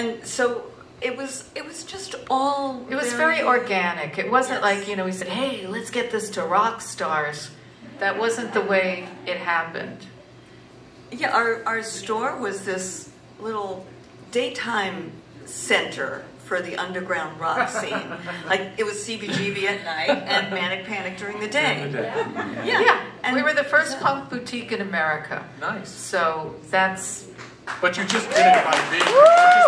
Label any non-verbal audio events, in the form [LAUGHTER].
and so it was it was just all It was very organic. It wasn't like, you know, we said, hey, let's get this to rock stars. That wasn't the way it happened. Yeah, our, our store was this little daytime center for the underground rock [LAUGHS] scene. like it was CBGB at night [LAUGHS] and Manic Panic during the day. Yeah, Yeah, and we were the first punk boutique in America. Nice. So that's But you just did it by being.